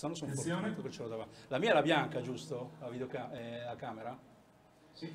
Quest'anno sono fortunato che ce l'ho davanti. La mia è la bianca, giusto? La, videoca- eh, la camera? Sì.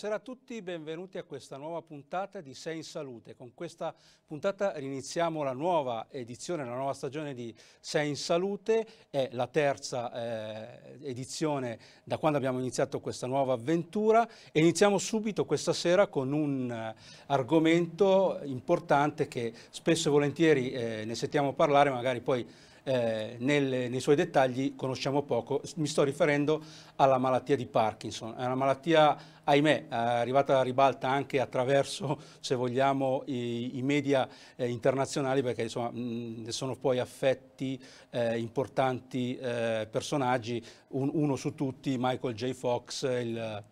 Buonasera a tutti, benvenuti a questa nuova puntata di Sei in Salute. Con questa puntata iniziamo la nuova edizione, la nuova stagione di Sei in Salute, è la terza eh, edizione da quando abbiamo iniziato questa nuova avventura e iniziamo subito questa sera con un eh, argomento importante che spesso e volentieri eh, ne sentiamo parlare, magari poi eh, nel, nei suoi dettagli conosciamo poco. Mi sto riferendo alla malattia di Parkinson. È una malattia, ahimè, arrivata a ribalta anche attraverso, se vogliamo, i, i media eh, internazionali, perché insomma, mh, ne sono poi affetti eh, importanti eh, personaggi, un, uno su tutti, Michael J. Fox, il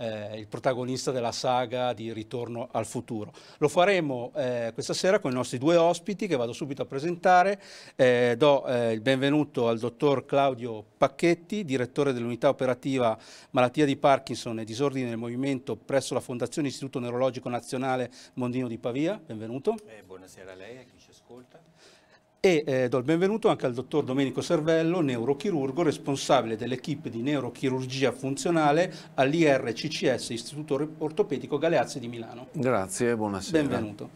eh, il protagonista della saga di Ritorno al futuro. Lo faremo eh, questa sera con i nostri due ospiti che vado subito a presentare. Eh, do eh, il benvenuto al dottor Claudio Pacchetti, direttore dell'unità operativa malattia di Parkinson e disordine del movimento presso la Fondazione Istituto Neurologico Nazionale Mondino di Pavia. Benvenuto. Eh, buonasera a lei, a chi ci ascolta. E eh, do il benvenuto anche al dottor Domenico Servello, neurochirurgo, responsabile dell'equipe di neurochirurgia funzionale all'IRCCS, Istituto Ortopedico Galeazzi di Milano. Grazie, buonasera. Benvenuto.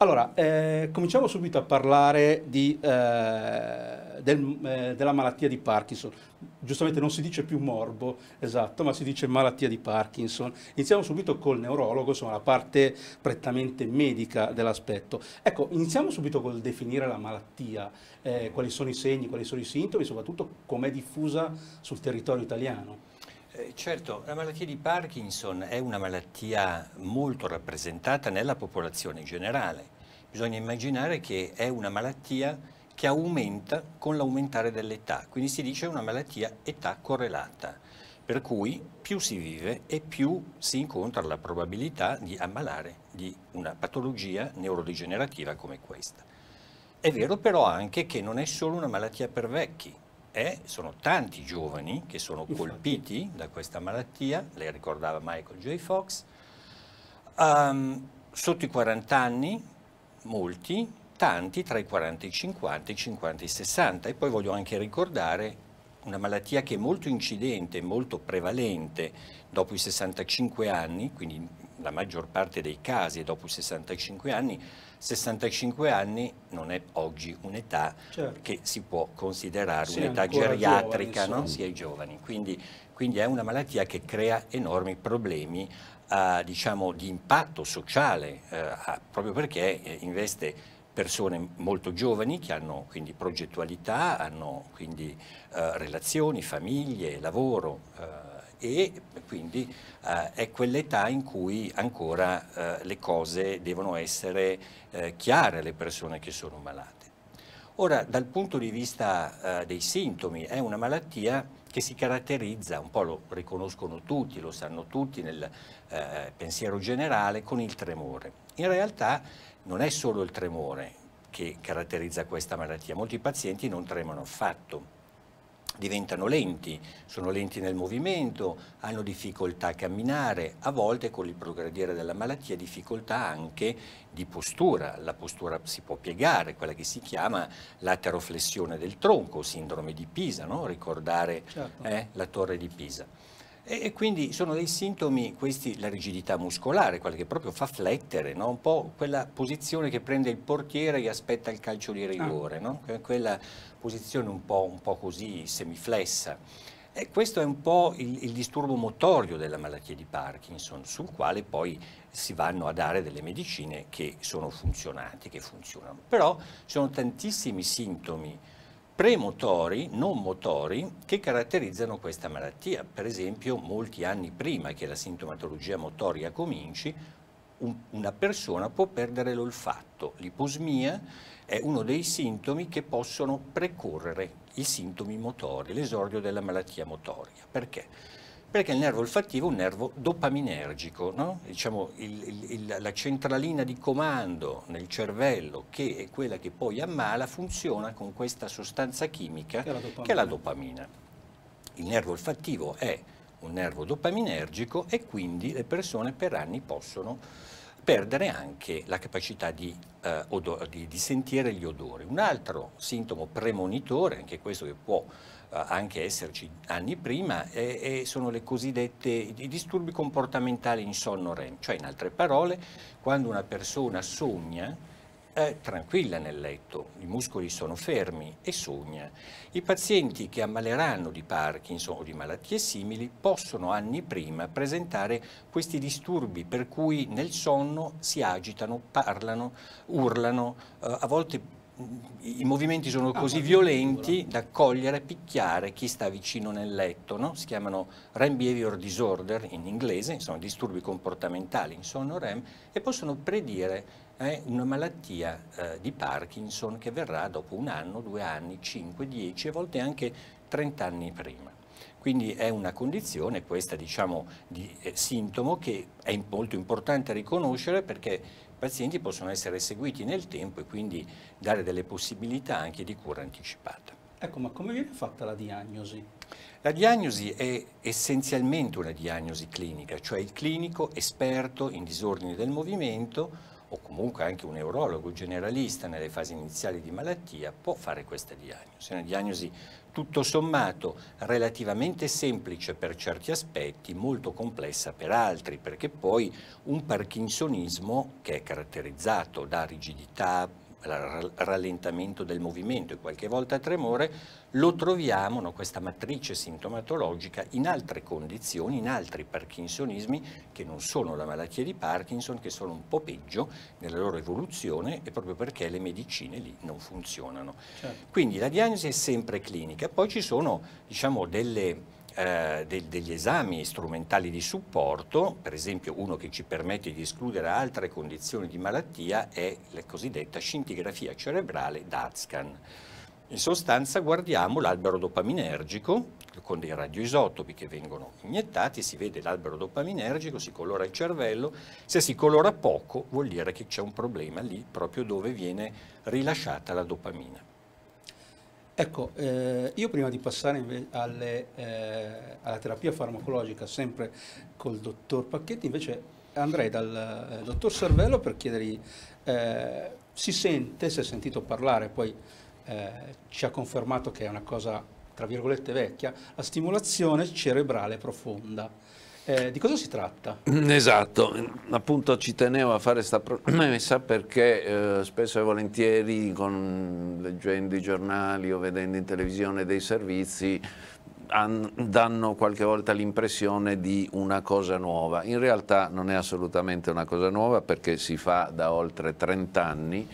Allora, eh, cominciamo subito a parlare di, eh, del, eh, della malattia di Parkinson. Giustamente non si dice più morbo, esatto, ma si dice malattia di Parkinson. Iniziamo subito col neurologo, insomma la parte prettamente medica dell'aspetto. Ecco, iniziamo subito col definire la malattia, eh, quali sono i segni, quali sono i sintomi, soprattutto com'è diffusa sul territorio italiano. Eh, certo, la malattia di Parkinson è una malattia molto rappresentata nella popolazione generale. Bisogna immaginare che è una malattia che aumenta con l'aumentare dell'età, quindi si dice una malattia età correlata, per cui più si vive e più si incontra la probabilità di ammalare di una patologia neurodegenerativa come questa. È vero però anche che non è solo una malattia per vecchi, è, sono tanti giovani che sono colpiti da questa malattia, lei ricordava Michael J. Fox, um, sotto i 40 anni, molti, tanti tra i 40 e i 50, i 50 e i 60 e poi voglio anche ricordare una malattia che è molto incidente, molto prevalente dopo i 65 anni, quindi la maggior parte dei casi è dopo i 65 anni, 65 anni non è oggi un'età certo. che si può considerare un'età geriatrica, giovani, no? si è giovani, quindi, quindi, è una malattia che crea enormi problemi uh, diciamo, di impatto sociale, uh, proprio perché eh, investe persone molto giovani che hanno quindi progettualità, hanno quindi uh, relazioni, famiglie, lavoro e quindi eh, è quell'età in cui ancora eh, le cose devono essere eh, chiare alle persone che sono malate. Ora, dal punto di vista eh, dei sintomi, è una malattia che si caratterizza, un po' lo riconoscono tutti, lo sanno tutti nel eh, pensiero generale, con il tremore. In realtà non è solo il tremore che caratterizza questa malattia, molti pazienti non tremano affatto diventano lenti, sono lenti nel movimento, hanno difficoltà a camminare, a volte con il progredire della malattia difficoltà anche di postura, la postura si può piegare, quella che si chiama lateroflessione del tronco, sindrome di Pisa, no? ricordare certo. eh, la torre di Pisa. E, quindi sono dei sintomi, questi, la rigidità muscolare, quella che proprio fa flettere, no? un po' quella posizione che prende il portiere che aspetta il calcio di rigore, ah. no? quella posizione un po', un po così semiflessa. E questo è un po' il, il, disturbo motorio della malattia di Parkinson, sul quale poi si vanno a dare delle medicine che sono funzionanti, che funzionano. Però ci sono tantissimi sintomi premotori, non motori, che caratterizzano questa malattia. Per esempio, molti anni prima che la sintomatologia motoria cominci, un, una persona può perdere l'olfatto. L'iposmia è uno dei sintomi che possono precorrere i sintomi motori, l'esordio della malattia motoria. Perché? Perché il nervo olfattivo è un nervo dopaminergico, no? diciamo, il, il, la centralina di comando nel cervello, che è quella che poi ammala, funziona con questa sostanza chimica che è, che è la dopamina. Il nervo olfattivo è un nervo dopaminergico e quindi le persone per anni possono perdere anche la capacità di, eh, di, di sentire gli odori. Un altro sintomo premonitore, anche questo che può anche esserci anni prima, e, e sono cosiddette i disturbi comportamentali in sonno REM, cioè in altre parole, quando una persona sogna è tranquilla nel letto, i muscoli sono fermi e sogna. I pazienti che ammaleranno di Parkinson o di malattie simili possono anni prima presentare questi disturbi per cui nel sonno si agitano, parlano, urlano, eh, a volte i movimenti sono così violenti da cogliere, picchiare chi sta vicino nel letto, no? si chiamano REM behavior disorder in inglese, sono disturbi comportamentali in sonno REM e possono predire eh, una malattia eh, di Parkinson che verrà dopo un anno, due anni, cinque, dieci, a volte anche 30 anni prima. Quindi è una condizione, questa diciamo, di eh, sintomo che è molto importante riconoscere perché pazienti possono essere seguiti nel tempo e quindi dare delle possibilità anche di cura anticipata. Ecco, ma come viene fatta la diagnosi? La diagnosi è essenzialmente una diagnosi clinica, cioè il clinico esperto in disordini del movimento o comunque anche un neurologo generalista nelle fasi iniziali di malattia può fare questa diagnosi. È una diagnosi tutto sommato relativamente semplice per certi aspetti, molto complessa per altri, perché poi un parkinsonismo che è caratterizzato da rigidità, rallentamento del movimento e qualche volta tremore, lo troviamo, no, questa matrice sintomatologica, in altre condizioni, in altri parkinsonismi che non sono la malattia di Parkinson, che sono un po' peggio nella loro evoluzione e proprio perché le medicine lì non funzionano. Certo. Quindi la diagnosi è sempre clinica, poi ci sono diciamo, delle eh, de degli esami strumentali di supporto, per esempio uno che ci permette di escludere altre condizioni di malattia è la cosiddetta scintigrafia cerebrale DATSCAN. In sostanza guardiamo l'albero dopaminergico con dei radioisotopi che vengono iniettati, si vede l'albero dopaminergico, si colora il cervello, se si colora poco vuol dire che c'è un problema lì proprio dove viene rilasciata la dopamina. Ecco, eh, io prima di passare alle, eh, alla terapia farmacologica, sempre col dottor Pacchetti, invece andrei dal eh, dottor Cervello per chiedergli, eh, si sente, si è sentito parlare, poi eh, ci ha confermato che è una cosa, tra virgolette, vecchia, la stimolazione cerebrale profonda. Eh, di cosa si tratta? Esatto, appunto ci tenevo a fare questa promessa perché eh, spesso e volentieri con, leggendo i giornali o vedendo in televisione dei servizi danno qualche volta l'impressione di una cosa nuova. In realtà non è assolutamente una cosa nuova perché si fa da oltre 30 anni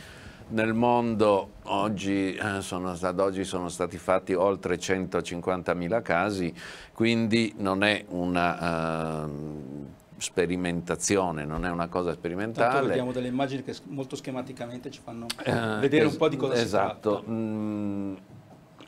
nel mondo oggi eh, sono, ad oggi sono stati fatti oltre 150.000 casi, quindi non è una uh, sperimentazione, non è una cosa sperimentale. Tanto vediamo delle immagini che molto schematicamente ci fanno uh, vedere un po' di cosa esatto. si tratta. Mm,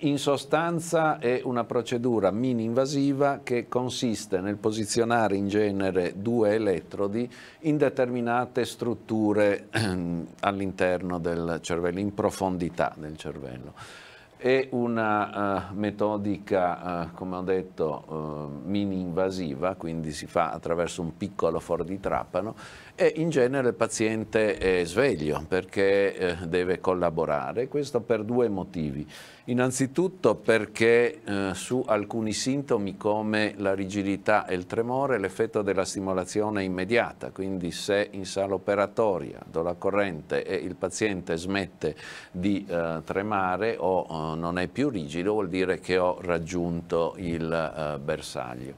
in sostanza è una procedura mini-invasiva che consiste nel posizionare in genere due elettrodi in determinate strutture ehm, all'interno del cervello, in profondità del cervello. È una uh, metodica, uh, come ho detto, uh, mini-invasiva, quindi si fa attraverso un piccolo foro di trapano e in genere il paziente è sveglio perché deve collaborare, questo per due motivi. Innanzitutto perché su alcuni sintomi come la rigidità e il tremore l'effetto della stimolazione è immediata, quindi se in sala operatoria do la corrente e il paziente smette di tremare o eh, non è più rigido vuol dire che ho raggiunto il eh, bersaglio.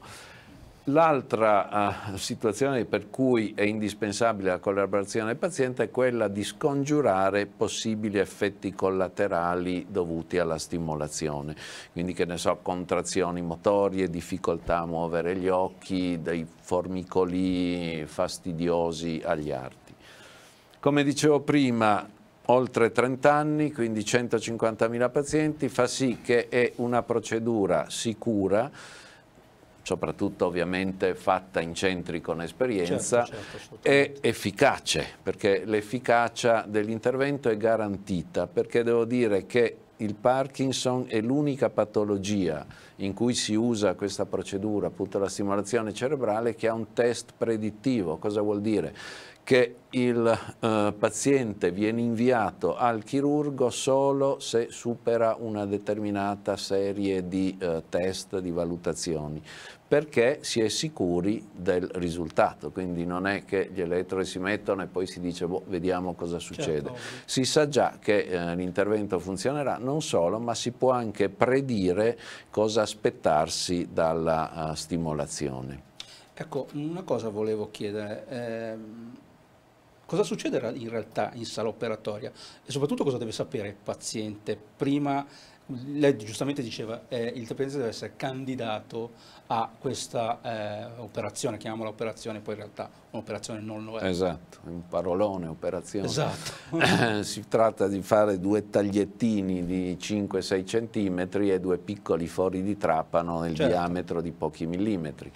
L'altra uh, situazione per cui è indispensabile la collaborazione del paziente è quella di scongiurare possibili effetti collaterali dovuti alla stimolazione, quindi che ne so, contrazioni motorie, difficoltà a muovere gli occhi, dei formicoli fastidiosi agli arti. Come dicevo prima, oltre 30 anni, quindi 150.000 pazienti, fa sì che è una procedura sicura, soprattutto ovviamente fatta in centri con esperienza, certo, certo, è efficace, perché l'efficacia dell'intervento è garantita, perché devo dire che il Parkinson è l'unica patologia in cui si usa questa procedura, appunto la stimolazione cerebrale, che ha un test predittivo. Cosa vuol dire? Che il eh, paziente viene inviato al chirurgo solo se supera una determinata serie di eh, test, di valutazioni, perché si è sicuri del risultato, quindi non è che gli elettrodi si mettono e poi si dice boh, vediamo cosa certo, succede. Certo. Si sa già che eh, l'intervento funzionerà, non solo, ma si può anche predire cosa aspettarsi dalla uh, stimolazione. Ecco, una cosa volevo chiedere. Eh Cosa succede in realtà in sala operatoria e soprattutto cosa deve sapere il paziente prima lei giustamente diceva che eh, il paziente deve essere candidato a questa eh, operazione, chiamiamola operazione, poi in realtà un'operazione non lo è. Esatto, un parolone, operazione. Esatto. si tratta di fare due tagliettini di 5-6 centimetri e due piccoli fori di trapano nel certo. diametro di pochi millimetri.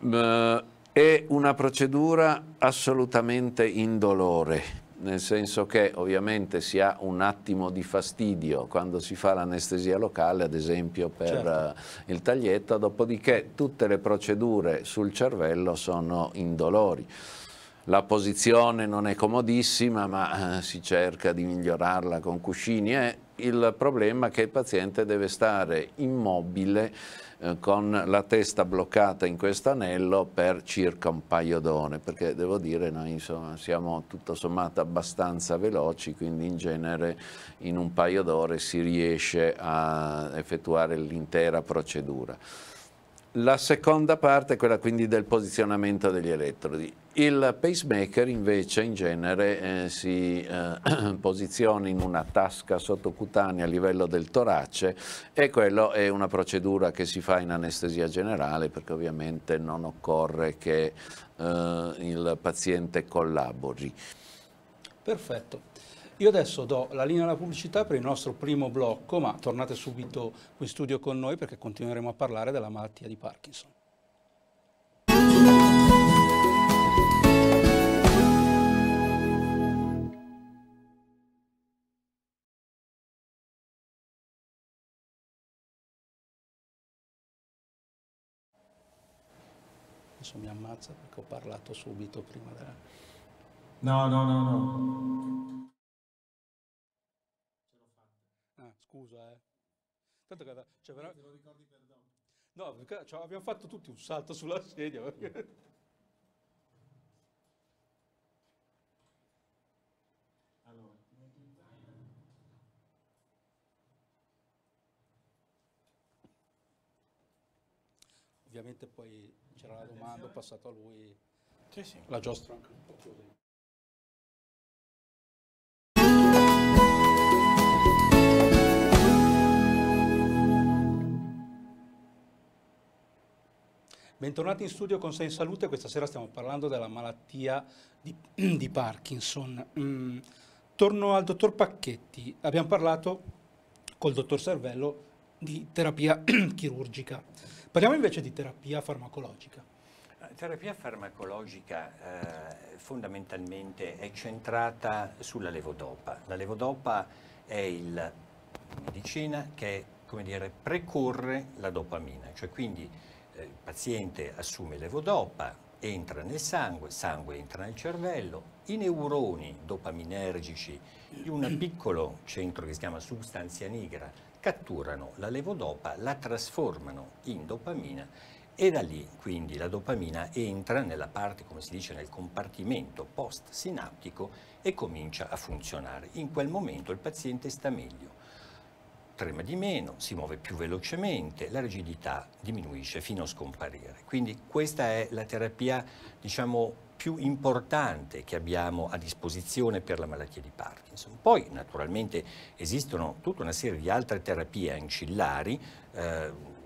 Uh, è una procedura assolutamente indolore, nel senso che ovviamente si ha un attimo di fastidio quando si fa l'anestesia locale, ad esempio per certo. uh, il taglietto, dopodiché tutte le procedure sul cervello sono indolori. La posizione non è comodissima, ma uh, si cerca di migliorarla con cuscini e il problema è che il paziente deve stare immobile eh, con la testa bloccata in questo anello per circa un paio d'ore, perché devo dire noi insomma, siamo tutto sommato abbastanza veloci, quindi in genere in un paio d'ore si riesce a effettuare l'intera procedura. La seconda parte è quella quindi del posizionamento degli elettrodi. Il pacemaker invece in genere eh, si eh, posiziona in una tasca sottocutanea a livello del torace e quello è una procedura che si fa in anestesia generale perché ovviamente non occorre che eh, il paziente collabori. Perfetto. Io adesso do la linea alla pubblicità per il nostro primo blocco, ma tornate subito qui in studio con noi perché continueremo a parlare della malattia di Parkinson. Adesso mi ammazza perché ho parlato subito prima della... No, no, no, no. Ah, scusa, eh. Tanto che... Cioè, però... Te lo ricordi perdono? No, perché cioè, abbiamo fatto tutti un salto sulla sedia. Perché... Allora. Ovviamente poi c'era la domanda, ho passato a lui sì, sì. la giostra anche un po' così. Bentornati in studio con Sei in Salute, questa sera stiamo parlando della malattia di, di Parkinson. Mm, torno al dottor Pacchetti, abbiamo parlato col dottor Servello di terapia chirurgica. Parliamo invece di terapia farmacologica. La terapia farmacologica eh, fondamentalmente è centrata sulla levodopa. La levodopa è il medicina che come dire, precorre la dopamina, cioè quindi eh, il paziente assume levodopa, entra nel sangue, sangue entra nel cervello, i neuroni dopaminergici di un piccolo centro che si chiama substanzia nigra catturano la levodopa, la trasformano in dopamina e da lì quindi la dopamina entra nella parte, come si dice, nel compartimento post-sinaptico e comincia a funzionare. In quel momento il paziente sta meglio. Trema di meno, si muove più velocemente, la rigidità diminuisce fino a scomparire. Quindi questa è la terapia, diciamo, più importante che abbiamo a disposizione per la malattia di Parkinson. Poi naturalmente esistono tutta una serie di altre terapie ancillari, eh,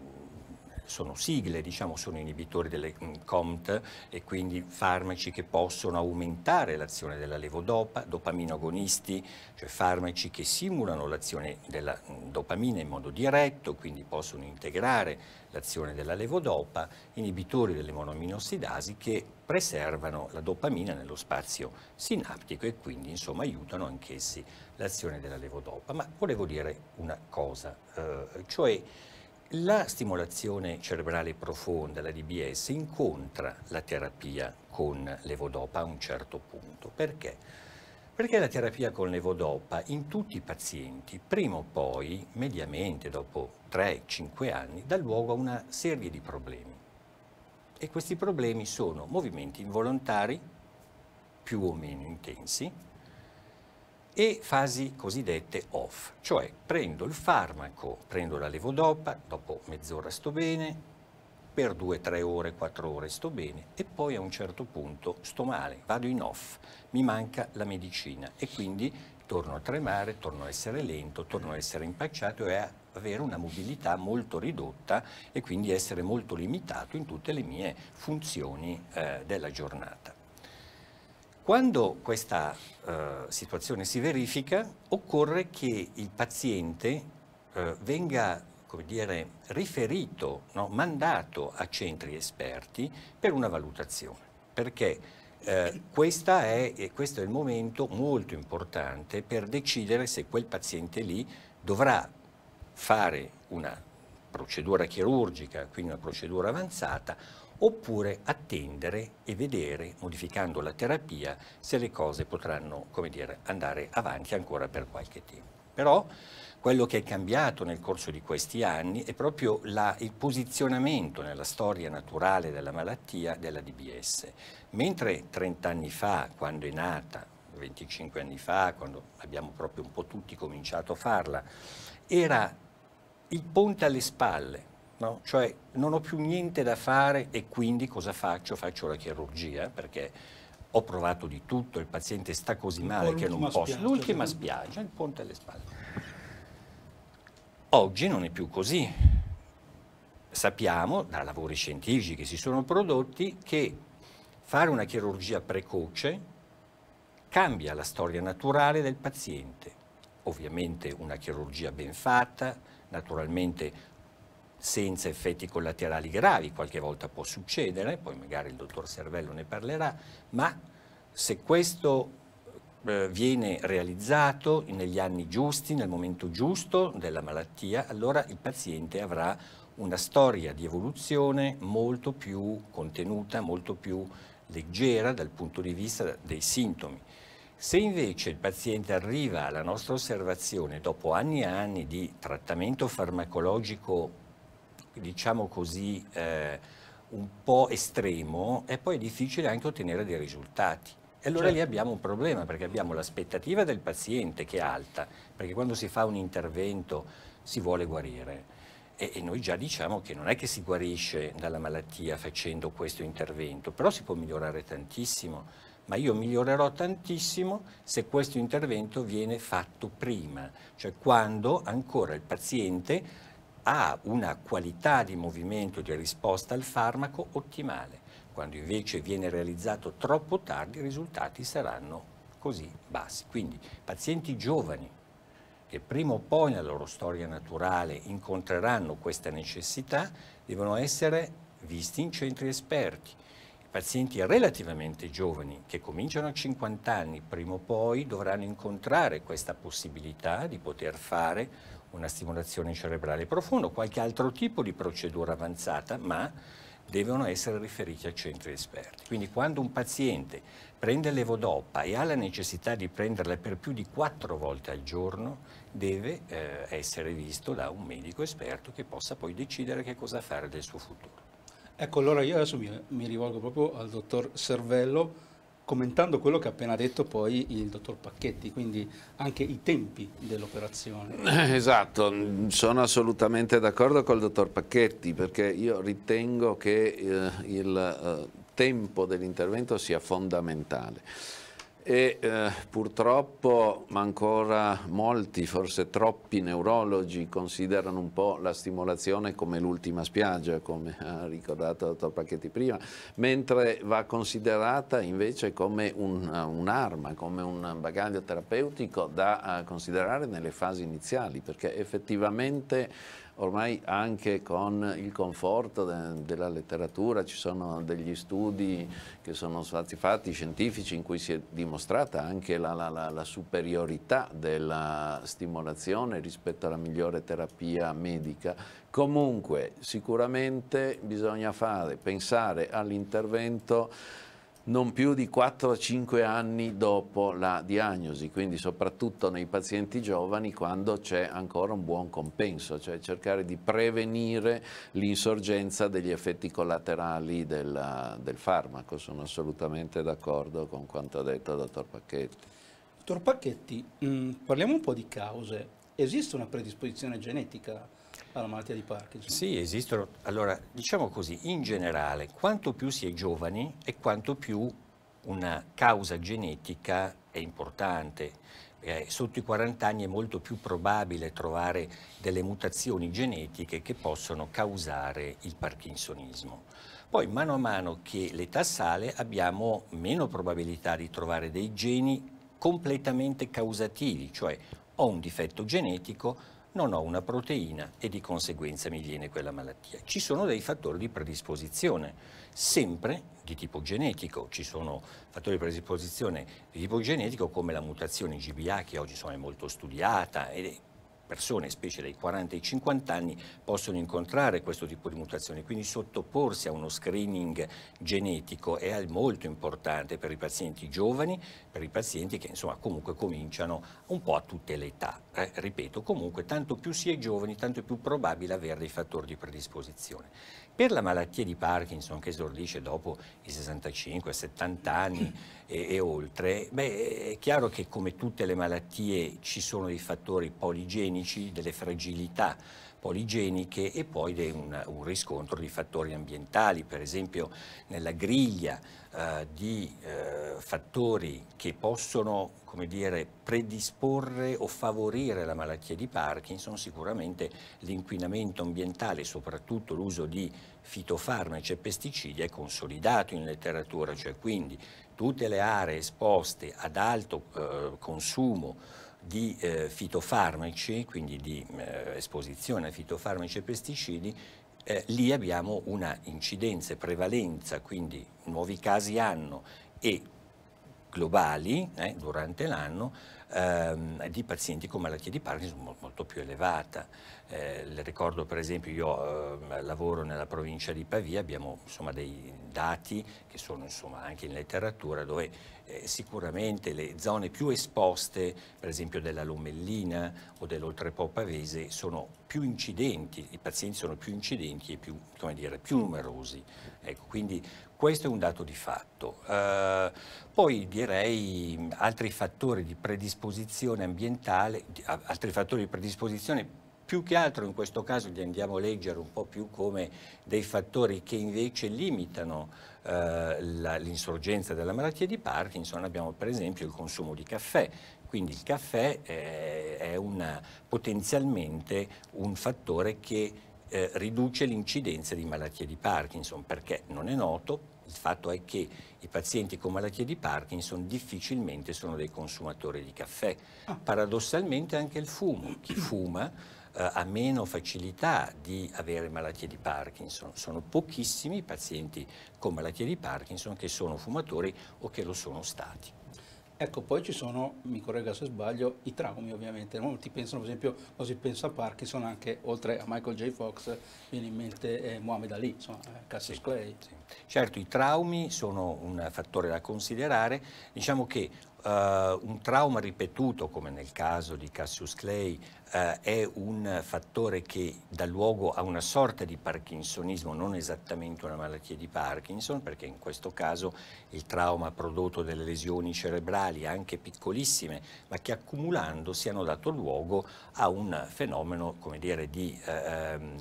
sono sigle, diciamo, sono inibitori delle mm, COMT e quindi farmaci che possono aumentare l'azione della levodopa, dopaminogonisti, cioè farmaci che simulano l'azione della mm, dopamina in modo diretto, quindi possono integrare l'azione della levodopa, inibitori delle monoaminossidasi che preservano la dopamina nello spazio sinaptico e quindi insomma aiutano anch'essi l'azione della levodopa. Ma volevo dire una cosa, eh, cioè la stimolazione cerebrale profonda, la DBS, incontra la terapia con levodopa a un certo punto. Perché? Perché la terapia con levodopa in tutti i pazienti, prima o poi, mediamente dopo 3-5 anni, dà luogo a una serie di problemi. E questi problemi sono movimenti involontari, più o meno intensi, e fasi cosiddette off, cioè prendo il farmaco, prendo la levodopa, dopo mezz'ora sto bene, per due, tre ore, quattro ore sto bene e poi a un certo punto sto male, vado in off, mi manca la medicina e quindi torno a tremare, torno a essere lento, torno a essere impacciato e a avere una mobilità molto ridotta e quindi essere molto limitato in tutte le mie funzioni eh, della giornata. Quando questa eh, situazione si verifica, occorre che il paziente eh, venga come dire, riferito, no? mandato a centri esperti per una valutazione, perché eh, è, questo è il momento molto importante per decidere se quel paziente lì dovrà fare una procedura chirurgica, quindi una procedura avanzata, oppure attendere e vedere, modificando la terapia, se le cose potranno dire, andare avanti ancora per qualche tempo. Però quello che è cambiato nel corso di questi anni è proprio la, il posizionamento nella storia naturale della malattia della DBS. Mentre 30 anni fa, quando è nata, 25 anni fa, quando abbiamo proprio un po' tutti cominciato a farla, era il ponte alle spalle, no? cioè non ho più niente da fare e quindi cosa faccio? Faccio la chirurgia perché ho provato di tutto, il paziente sta così male che non posso. L'ultima spiaggia, il ponte alle spalle. Oggi non è più così. Sappiamo da lavori scientifici che si sono prodotti che fare una chirurgia precoce cambia la storia naturale del paziente. Ovviamente una chirurgia ben fatta, naturalmente senza effetti collaterali gravi, qualche volta può succedere, poi magari il dottor Servello ne parlerà, ma se questo eh, viene realizzato negli anni giusti, nel momento giusto della malattia, allora il paziente avrà una storia di evoluzione molto più contenuta, molto più leggera dal punto di vista dei sintomi. Se invece il paziente arriva alla nostra osservazione dopo anni e anni di trattamento farmacologico diciamo così, eh, un po' estremo, è poi difficile anche ottenere dei risultati. E allora certo. lì abbiamo un problema perché abbiamo l'aspettativa del paziente che è alta, perché quando si fa un intervento si vuole guarire. E, e, noi già diciamo che non è che si guarisce dalla malattia facendo questo intervento, però si può migliorare tantissimo. Ma io migliorerò tantissimo se questo intervento viene fatto prima, cioè quando ancora il paziente ha una qualità di movimento di risposta al farmaco ottimale. Quando invece viene realizzato troppo tardi i risultati saranno così bassi. Quindi pazienti giovani che prima o poi nella loro storia naturale incontreranno questa necessità devono essere visti in centri esperti. Pazienti relativamente giovani che cominciano a 50 anni prima o poi dovranno incontrare questa possibilità di poter fare una stimolazione cerebrale profonda qualche altro tipo di procedura avanzata, ma devono essere riferiti a centri esperti. Quindi quando un paziente prende l'evodopa e ha la necessità di prenderla per più di quattro volte al giorno, deve eh, essere visto da un medico esperto che possa poi decidere che cosa fare del suo futuro. Ecco, allora io adesso mi, mi rivolgo proprio al dottor Servello commentando quello che ha appena detto poi il dottor Pacchetti, quindi anche i tempi dell'operazione. Eh, esatto, sono assolutamente d'accordo col dottor Pacchetti perché io ritengo che eh, il eh, tempo dell'intervento sia fondamentale e eh, purtroppo ancora molti, forse troppi neurologi considerano un po' la stimolazione come l'ultima spiaggia, come ha ricordato il dottor Pacchetti prima, mentre va considerata invece come un'arma, un come un bagaglio terapeutico da uh, considerare nelle fasi iniziali, perché effettivamente ormai anche con il conforto de della letteratura ci sono degli studi che sono stati fatti scientifici in cui si è dimostrata anche la, la, la, la superiorità della stimolazione rispetto alla migliore terapia medica. Comunque sicuramente bisogna fare, pensare all'intervento non più di 4-5 anni dopo la diagnosi, quindi soprattutto nei pazienti giovani quando c'è ancora un buon compenso, cioè cercare di prevenire l'insorgenza degli effetti collaterali del, del farmaco. Sono assolutamente d'accordo con quanto ha detto il dottor Pacchetti. Dottor Pacchetti, mh, mm, parliamo un po' di cause. Esiste una predisposizione genetica alla malattia di Parkinson? Sì, esistono. Allora, diciamo così, in generale, quanto più si è giovani e quanto più una causa genetica è importante. Eh, sotto i 40 anni è molto più probabile trovare delle mutazioni genetiche che possono causare il parkinsonismo. Poi mano a mano che l'età sale abbiamo meno probabilità di trovare dei geni completamente causativi, cioè ho un difetto genetico, non ho una proteina e di conseguenza mi viene quella malattia. Ci sono dei fattori di predisposizione, sempre di tipo genetico. Ci sono fattori di predisposizione di tipo genetico come la mutazione GBA che oggi è molto studiata persone, specie dai 40 ai 50 anni, possono incontrare questo tipo di mutazioni, quindi sottoporsi a uno screening genetico è molto importante per i pazienti giovani, per i pazienti che insomma comunque cominciano un po' a tutte le età. Eh, ripeto, comunque tanto più si è giovani, tanto è più probabile avere dei fattori di predisposizione. Per la malattia di Parkinson che esordisce dopo i 65-70 anni e, e, oltre, beh, è chiaro che come tutte le malattie ci sono dei fattori poligenici, delle fragilità poligeniche e poi un, un riscontro di fattori ambientali, per esempio nella griglia eh, di eh, fattori che possono come dire, predisporre o favorire la malattia di Parkinson, sicuramente l'inquinamento ambientale, soprattutto l'uso di fitofarmaci e pesticidi è consolidato in letteratura, cioè quindi tutte le aree esposte ad alto eh, consumo di eh, fitofarmaci, quindi di eh, esposizione a fitofarmaci e pesticidi, eh, lì abbiamo una incidenza e prevalenza, quindi nuovi casi anno e globali eh, durante l'anno ehm, di pazienti con malattie di Parkinson molto più elevata. Eh, le ricordo per esempio, io eh, lavoro nella provincia di Pavia, abbiamo insomma, dei dati che sono insomma, anche in letteratura dove eh, sicuramente le zone più esposte, per esempio della Lomellina o dell'Oltrepo Pavese, sono più incidenti, i pazienti sono più incidenti e più, dire, più numerosi. Ecco, quindi questo è un dato di fatto. Uh, poi direi altri fattori di predisposizione ambientale, altri fattori di predisposizione più che altro in questo caso li andiamo a leggere un po' più come dei fattori che invece limitano eh, l'insorgenza della malattia di Parkinson. Abbiamo per esempio il consumo di caffè, quindi il caffè eh, è una, potenzialmente un fattore che eh, riduce l'incidenza di malattie di Parkinson perché non è noto, il fatto è che i pazienti con malattie di Parkinson difficilmente sono dei consumatori di caffè. Ah. Paradossalmente anche il fumo. Chi fuma eh, ha meno facilità di avere malattie di Parkinson. Sono pochissimi i pazienti con malattie di Parkinson che sono fumatori o che lo sono stati. Ecco, poi ci sono, mi corregga se sbaglio, i traumi ovviamente. Molti pensano, per esempio, quando si pensa a Parkinson, anche oltre a Michael J. Fox, viene in mente eh, Muhammad Ali, insomma, eh, Cassius sì, Clay. Sì. Certo, i traumi sono un fattore da considerare. Diciamo che Uh, un trauma ripetuto, come nel caso di Cassius Clay, uh, è un fattore che dà luogo a una sorta di parkinsonismo, non esattamente una malattia di Parkinson, perché in questo caso il trauma ha prodotto delle lesioni cerebrali, anche piccolissime, ma che accumulandosi hanno dato luogo a un fenomeno, come dire, di uh,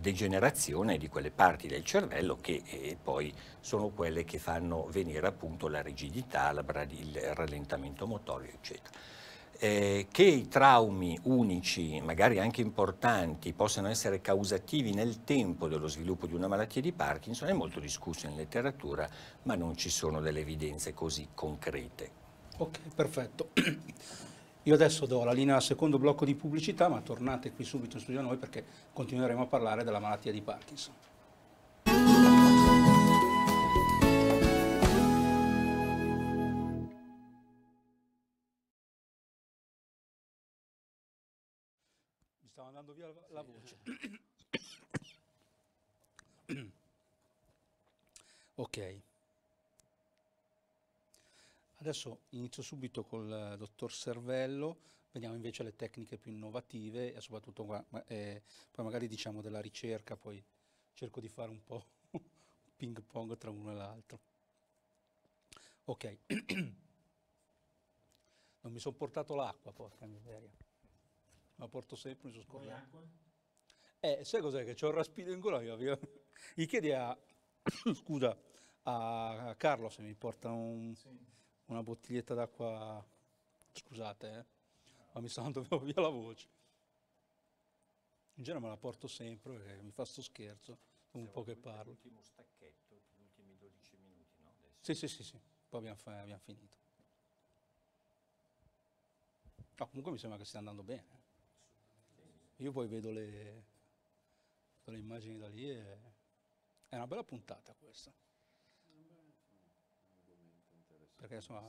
degenerazione di quelle parti del cervello che eh, poi sono quelle che fanno venire appunto la rigidità, la il rallentamento motorio, eccetera. Eh, che i traumi unici, magari anche importanti, possano essere causativi nel tempo dello sviluppo di una malattia di Parkinson è molto discusso in letteratura, ma non ci sono delle evidenze così concrete. Ok, perfetto. Io adesso do la linea al secondo blocco di pubblicità, ma tornate qui subito in studio a noi perché continueremo a parlare della malattia di Parkinson. Mi stava andando via la voce. ok. Adesso inizio subito col dottor Servello, vediamo invece le tecniche più innovative e soprattutto eh, poi magari diciamo della ricerca, poi cerco di fare un po' ping pong tra uno e l'altro. Ok, non mi sono portato l'acqua, porca miseria, la porto sempre, mi sono scordato. Eh, sai cos'è che c'ho il raspino in gola? Gli chiedi a, scusa, a Carlo se mi porta un... Sì una bottiglietta d'acqua, scusate, eh, ma mi sta andando via la voce. In genere me la porto sempre perché mi fa sto scherzo, un po' che parlo. L'ultimo stacchetto, gli ultimi 12 minuti, no? Adesso. Sì, sì, sì, sì, poi abbiamo, abbiamo finito. No, comunque mi sembra che stia andando bene. Io poi vedo le, le immagini da lì e è una bella puntata questa perché insomma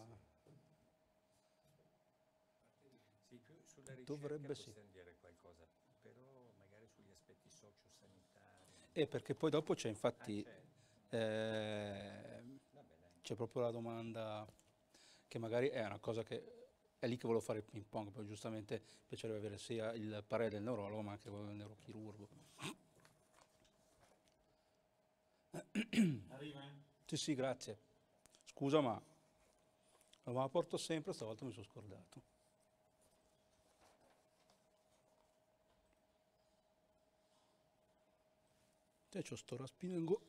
sì, più sulla dovrebbe sì. dire qualcosa, però magari sugli aspetti sociosanitari. E perché poi dopo c'è infatti, ah, eh, c'è proprio la domanda che magari è una cosa che è lì che volevo fare il ping pong, poi giustamente piacerebbe avere sia il parere del neurologo ma anche quello del neurochirurgo. Arriva? Sì, sì, grazie. Scusa ma ma la porto sempre, stavolta mi sono scordato. Te c'ho sto raspino in go...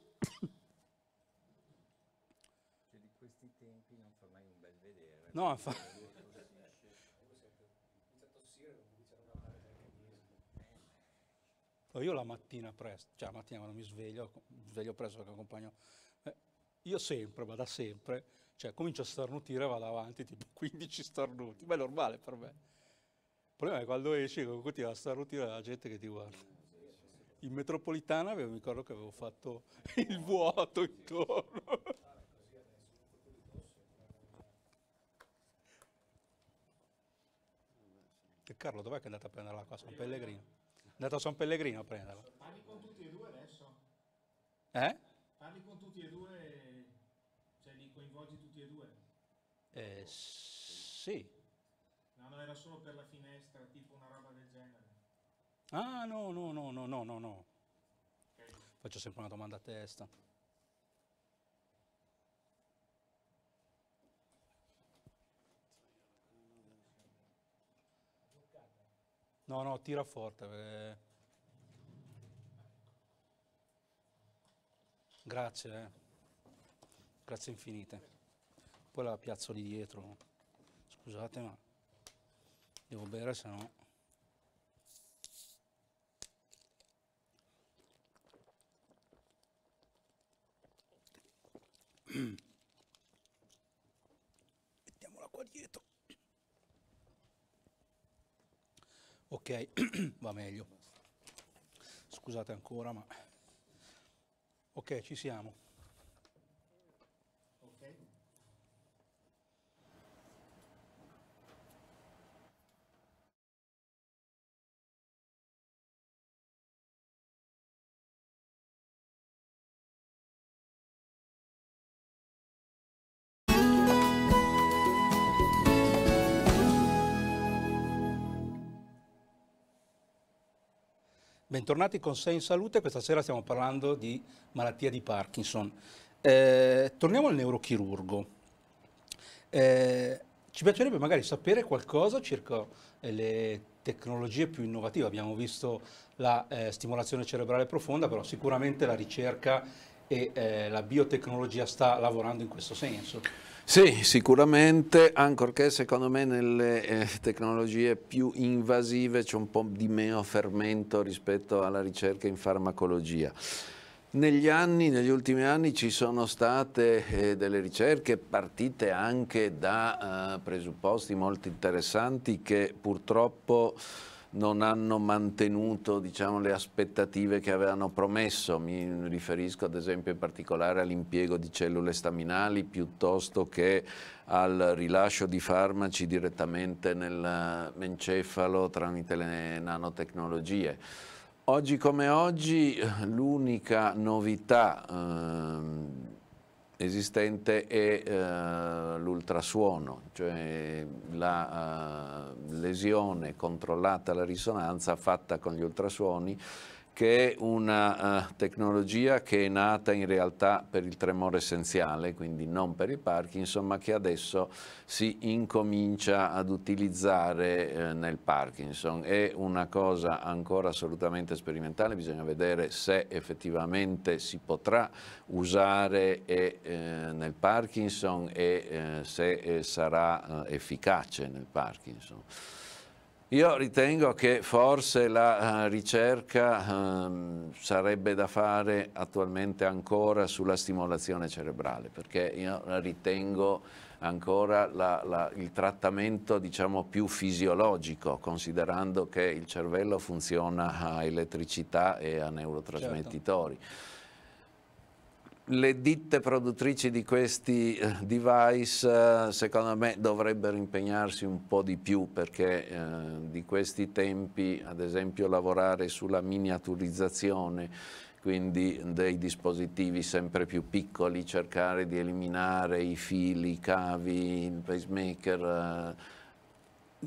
Che di questi tempi non fa mai un bel vedere. No, fa... Io la mattina presto, cioè la mattina quando mi sveglio, sveglio presto perché accompagno, eh, io sempre, ma da sempre, cioè, comincio a starnutire e vado avanti, tipo 15 starnuti. Ma è normale per me. Il problema è quando esci, continui a starnutire la gente che ti guarda. In metropolitana avevo, mi ricordo che avevo fatto il vuoto intorno. E Carlo, dov'è che è andato a prendere l'acqua? A San Pellegrino? È andato a San Pellegrino a prenderla. Parli con tutti e due adesso? Eh? Parli con tutti e due coinvolgi tutti e due? Eh, sì. No, no, era solo per la finestra, tipo una roba del genere. Ah, no, no, no, no, no, no, no. Okay. Faccio sempre una domanda a testa. No, no, tira forte. Perché... Grazie. Eh. Grazie infinite. Poi la piazzo lì dietro. Scusate ma devo bere se no... Mettiamola qua dietro. Ok, va meglio. Scusate ancora ma... Ok, ci siamo. Bentornati con Sei in Salute, questa sera stiamo parlando di malattia di Parkinson. Eh, torniamo al neurochirurgo. Eh, ci piacerebbe magari sapere qualcosa circa eh, le tecnologie più innovative. Abbiamo visto la eh, stimolazione cerebrale profonda, però sicuramente la ricerca e eh, la biotecnologia sta lavorando in questo senso. Sì, sicuramente, ancorché secondo me nelle eh, tecnologie più invasive c'è un po' di meno fermento rispetto alla ricerca in farmacologia. Negli anni, negli ultimi anni ci sono state eh, delle ricerche partite anche da eh, presupposti molto interessanti che purtroppo non hanno mantenuto diciamo, le aspettative che avevano promesso, mi riferisco ad esempio in particolare all'impiego di cellule staminali piuttosto che al rilascio di farmaci direttamente nel mencefalo tramite le nanotecnologie. Oggi come oggi l'unica novità eh, esistente è eh, l'ultrasuono, cioè la uh, lesione controllata alla risonanza fatta con gli ultrasuoni che è una uh, tecnologia che è nata in realtà per il tremore essenziale, quindi non per il Parkinson, ma che adesso si incomincia ad utilizzare eh, nel Parkinson. È una cosa ancora assolutamente sperimentale, bisogna vedere se effettivamente si potrà usare e, eh, nel Parkinson e eh, se eh, sarà eh, efficace nel Parkinson. Io ritengo che forse la uh, ricerca um, sarebbe da fare attualmente ancora sulla stimolazione cerebrale, perché io ritengo ancora la, la, il trattamento diciamo, più fisiologico, considerando che il cervello funziona a elettricità e a neurotrasmettitori. Certo le ditte produttrici di questi eh, device eh, secondo me dovrebbero impegnarsi un po' di più perché eh, di questi tempi ad esempio lavorare sulla miniaturizzazione quindi dei dispositivi sempre più piccoli, cercare di eliminare i fili, i cavi, il pacemaker,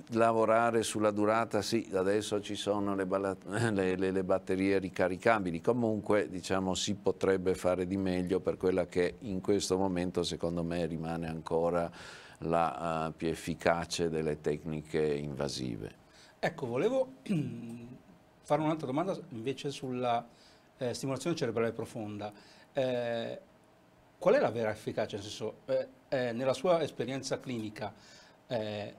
lavorare sulla durata, sì, adesso ci sono le, le, le, le, batterie ricaricabili, comunque diciamo si potrebbe fare di meglio per quella che in questo momento secondo me rimane ancora la uh, più efficace delle tecniche invasive. Ecco, volevo fare un'altra domanda invece sulla eh, stimolazione cerebrale profonda. Eh, qual è la vera efficacia? Nel senso, eh, eh nella sua esperienza clinica, eh,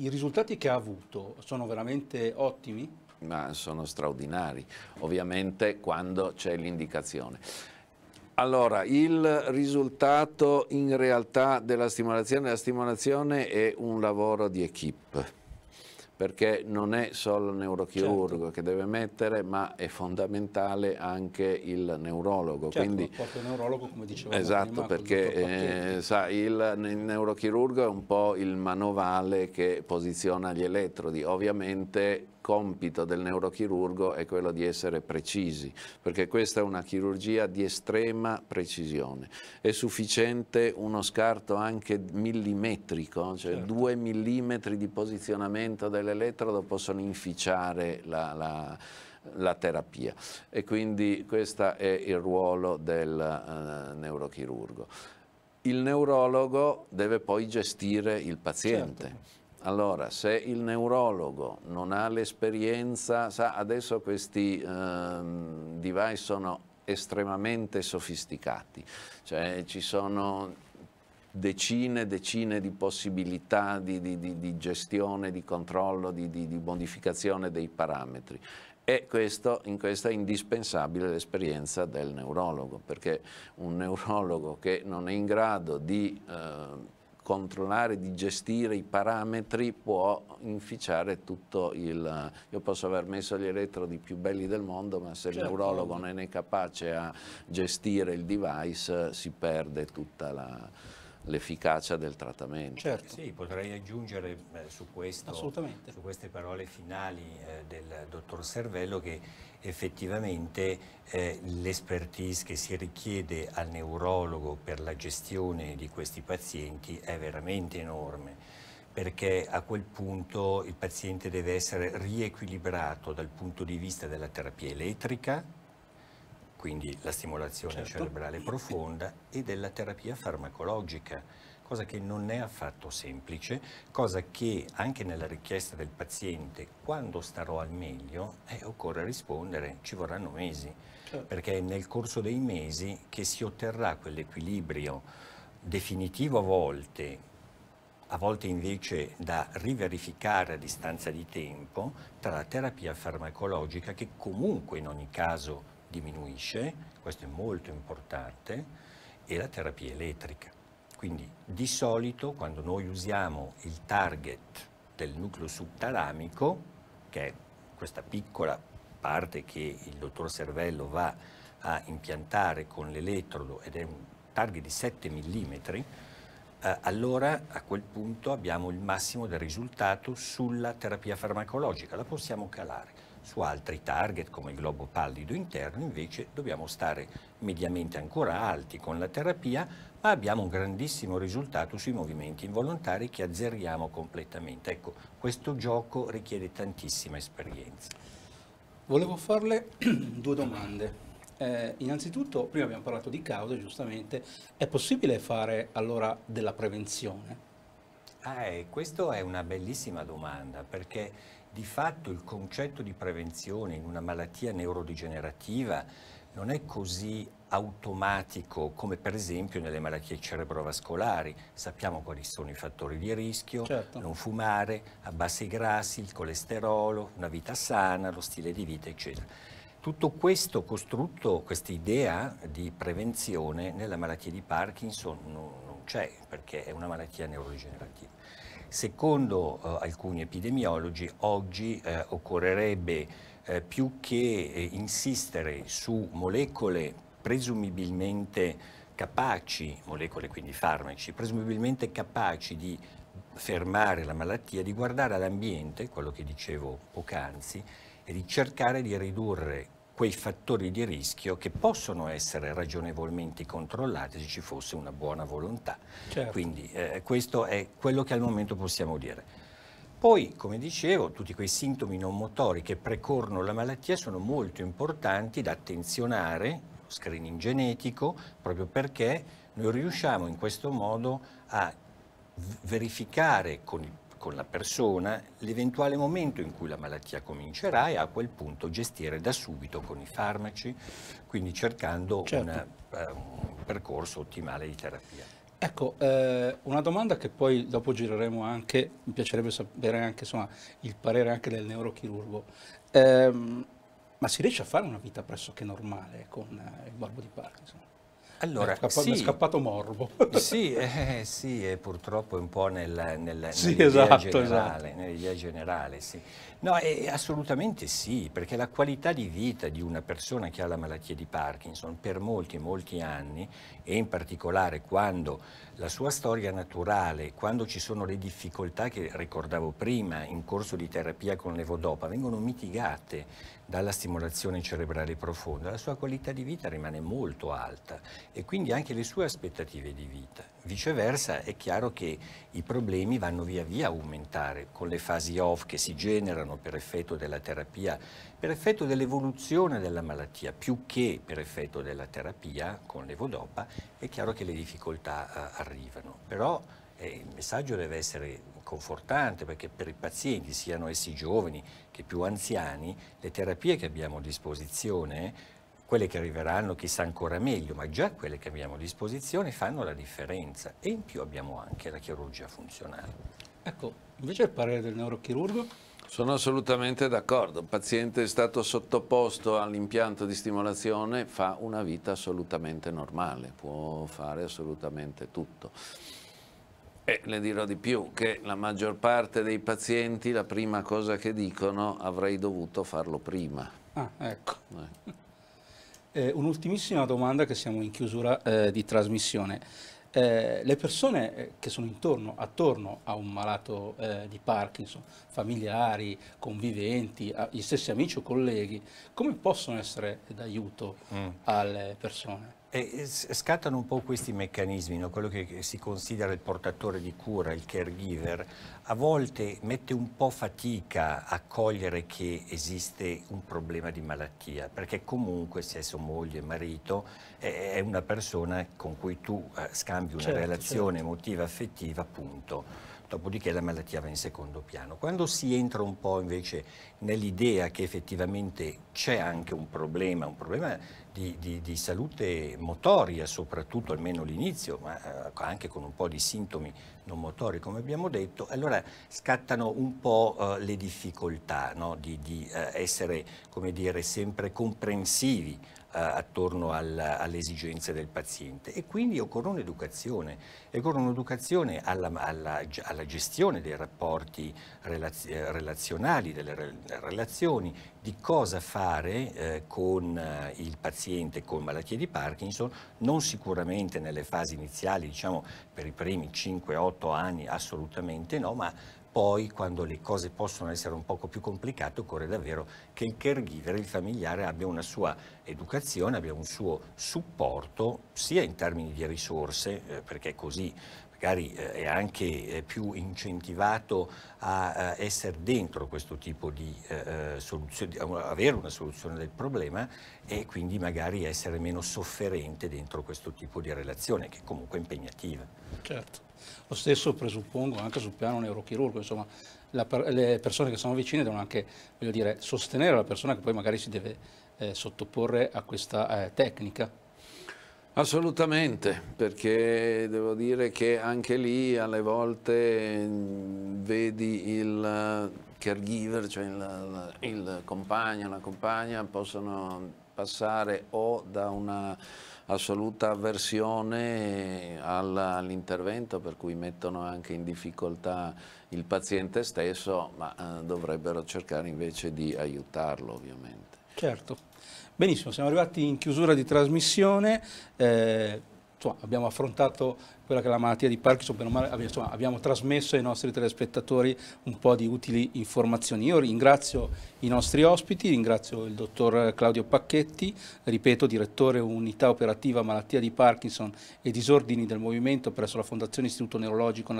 i risultati che ha avuto sono veramente ottimi? Ma sono straordinari, ovviamente quando c'è l'indicazione. Allora, il risultato in realtà della stimolazione, la stimolazione è un lavoro di equip perché non è solo il neurochirurgo certo. che deve mettere, ma è fondamentale anche il neurologo. Certo, Quindi, il neurologo, come dicevamo Esatto, prima, perché eh, sa, il, il, neurochirurgo è un po' il manovale che posiziona gli elettrodi. Ovviamente compito del neurochirurgo è quello di essere precisi, perché questa è una chirurgia di estrema precisione. È sufficiente uno scarto anche millimetrico, cioè certo. due millimetri di posizionamento dell'elettrodo possono inficiare la, la la terapia e quindi questo è il ruolo del uh, neurochirurgo. Il neurologo deve poi gestire il paziente. Certo allora, se il neurologo non ha l'esperienza, sa, adesso questi eh, device sono estremamente sofisticati, cioè ci sono decine e decine di possibilità di, di, di, di, gestione, di controllo, di, modificazione dei parametri. E questo, in questo è indispensabile l'esperienza del neurologo, perché un neurologo che non è in grado di eh, controllare, di gestire i parametri può inficiare tutto il... Io posso aver messo gli elettrodi più belli del mondo, ma se certo. il neurologo non è capace a gestire il device si perde tutta la l'efficacia del trattamento. Certo. Sì, potrei aggiungere eh, su, questo, su, queste parole finali eh, del dottor Servello che effettivamente eh, l'expertise che si richiede al neurologo per la gestione di questi pazienti è veramente enorme perché a quel punto il paziente deve essere riequilibrato dal punto di vista della terapia elettrica, quindi la stimolazione certo. cerebrale profonda, e della terapia farmacologica, cosa che non è affatto semplice, cosa che anche nella richiesta del paziente, quando starò al meglio, eh, occorre rispondere, ci vorranno mesi, certo. perché è nel corso dei mesi che si otterrà quell'equilibrio definitivo a volte a volte invece da riverificare a distanza di tempo tra la terapia farmacologica che comunque in ogni caso diminuisce, questo è molto importante, e la terapia elettrica. Quindi di solito quando noi usiamo il target del nucleo subtalamico, che è questa piccola parte che il dottor Servello va a impiantare con l'elettrodo ed è un target di 7 mm, eh, allora a quel punto abbiamo il massimo del risultato sulla terapia farmacologica, la possiamo calare. Su altri target come il globo pallido interno invece dobbiamo stare mediamente ancora alti con la terapia, ma abbiamo un grandissimo risultato sui movimenti involontari che azzeriamo completamente. Ecco, questo gioco richiede tantissima esperienza. Volevo farle due domande. Eh, innanzitutto, prima abbiamo parlato di cause, giustamente, è possibile fare allora della prevenzione? Eh, questa è una bellissima domanda perché di fatto il concetto di prevenzione in una malattia neurodegenerativa non è così automatico come per esempio nelle malattie cerebrovascolari. Sappiamo quali sono i fattori di rischio, certo. non fumare, abbassa i grassi, il colesterolo, una vita sana, lo stile di vita, eccetera. Tutto questo costrutto, questa idea di prevenzione nella malattia di Parkinson non, non c'è perché è una malattia neurodegenerativa. Secondo eh, alcuni epidemiologi oggi eh, occorrerebbe eh, più che eh, insistere su molecole presumibilmente capaci, molecole quindi farmaci, presumibilmente capaci di fermare la malattia, di guardare all'ambiente, quello che dicevo poc'anzi, e di cercare di ridurre quei fattori di rischio che possono essere ragionevolmente controllati se ci fosse una buona volontà. Certo. Quindi eh, questo è quello che al momento possiamo dire. Poi, come dicevo, tutti quei sintomi non motori che precorrono la malattia sono molto importanti da attenzionare, screening genetico, proprio perché noi riusciamo in questo modo a verificare con il con la persona l'eventuale momento in cui la malattia comincerà e a quel punto gestire da subito con i farmaci, quindi cercando certo. una, uh, un percorso ottimale di terapia. Ecco, eh, una domanda che poi dopo gireremo anche, mi piacerebbe sapere anche insomma, il parere anche del neurochirurgo. Eh, ma si riesce a fare una vita pressoché normale con eh, il morbo di Parkinson? Allora, è scappato, sì, è scappato morbo. sì, eh, sì, e purtroppo è un po' nel, nel, sì, nell'idea esatto, generale, esatto. nell'idea generale sì. No, eh, assolutamente sì, perché la qualità di vita di una persona che ha la malattia di Parkinson per molti, molti anni, e in particolare quando la sua storia naturale, quando ci sono le difficoltà che ricordavo prima in corso di terapia con levodopa, vengono mitigate dalla stimolazione cerebrale profonda, la sua qualità di vita rimane molto alta e quindi anche le sue aspettative di vita. Viceversa è chiaro che i problemi vanno via via a aumentare con le fasi off che si generano per effetto della terapia, per effetto dell'evoluzione della malattia, più che per effetto della terapia con l'evodopa, è chiaro che le difficoltà eh, arrivano. Però eh, il messaggio deve essere confortante perché per i pazienti, siano essi giovani che più anziani, le terapie che abbiamo a disposizione quelle che arriveranno chissà ancora meglio, ma già quelle che abbiamo a disposizione fanno la differenza e in più abbiamo anche la chirurgia funzionale. Ecco, invece il parere del neurochirurgo? Sono assolutamente d'accordo, il paziente è stato sottoposto all'impianto di stimolazione, fa una vita assolutamente normale, può fare assolutamente tutto. E le dirò di più, che la maggior parte dei pazienti la prima cosa che dicono avrei dovuto farlo prima. Ah, ecco. Eh. Eh, Un'ultimissima domanda che siamo in chiusura eh, di trasmissione. Eh, le persone eh, che sono intorno, attorno a un malato eh, di Parkinson, familiari, conviventi, gli stessi amici o colleghi, come possono essere d'aiuto mm. alle persone? E scattano un po' questi meccanismi, no? quello che si considera il portatore di cura, il caregiver, a volte mette un po' fatica a cogliere che esiste un problema di malattia, perché comunque se è sua moglie, marito, è una persona con cui tu eh, scambi una certo, relazione certo. emotiva, affettiva, appunto dopodiché la malattia va in secondo piano. Quando si entra un po' invece nell'idea che effettivamente c'è anche un problema, un problema di, di, di, salute motoria soprattutto, almeno l'inizio, ma eh, anche con un po' di sintomi non motori come abbiamo detto, allora scattano un po' uh, le difficoltà no? di, di uh, essere come dire, sempre comprensivi attorno al, alle esigenze del paziente. E quindi occorre un'educazione, occorre un'educazione alla, alla, alla, gestione dei rapporti relaz relazionali, delle re relazioni, di cosa fare eh, con eh, il paziente con malattie di Parkinson, non sicuramente nelle fasi iniziali, diciamo per i primi 5-8 anni assolutamente no, ma poi quando le cose possono essere un poco più complicate occorre davvero che il caregiver, il familiare abbia una sua educazione, abbia un suo supporto sia in termini di risorse, eh, perché così magari eh, è anche eh, più incentivato a, eh, essere dentro questo tipo di eh, soluzione, avere una soluzione del problema e quindi magari essere meno sofferente dentro questo tipo di relazione che è comunque impegnativa. Certo. Lo stesso presuppongo anche sul piano neurochirurgo, insomma la, le persone che sono vicine devono anche dire, sostenere la persona che poi magari si deve eh, sottoporre a questa eh, tecnica. Assolutamente, perché devo dire che anche lì alle volte vedi il caregiver, cioè il, il compagno, la compagna, possono passare o da una assoluta avversione all'intervento per cui mettono anche in difficoltà il paziente stesso, ma eh, dovrebbero cercare invece di aiutarlo ovviamente. Certo. Benissimo, siamo arrivati in chiusura di trasmissione. Eh, abbiamo affrontato quella che è la malattia di Parkinson, male, insomma, abbiamo trasmesso ai nostri telespettatori un po' di utili informazioni. Io ringrazio i nostri ospiti, ringrazio il dottor Claudio Pacchetti, ripeto, direttore unità operativa malattia di Parkinson e disordini del movimento presso la Fondazione Istituto Neurologico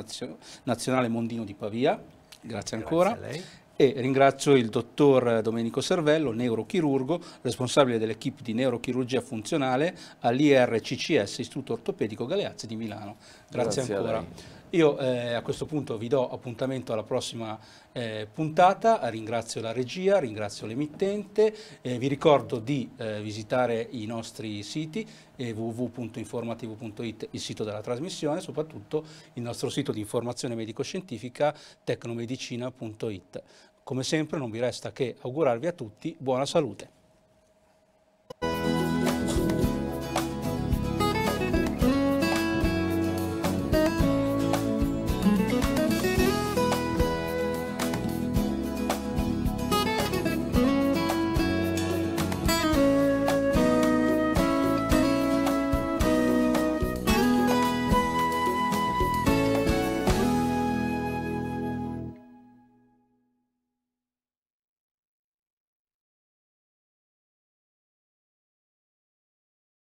Nazionale Mondino di Pavia. Grazie ancora. Grazie e ringrazio il dottor Domenico Servello, neurochirurgo, responsabile dell'equipe di neurochirurgia funzionale all'IRCCS, Istituto Ortopedico Galeazzi di Milano. Grazie, Grazie ancora. Io eh, a questo punto vi do appuntamento alla prossima eh, puntata, ringrazio la regia, ringrazio l'emittente, eh, vi ricordo di eh, visitare i nostri siti eh, www.informativo.it, il sito della trasmissione, soprattutto il nostro sito di informazione medico-scientifica tecnomedicina.it. Come sempre non vi resta che augurarvi a tutti buona salute.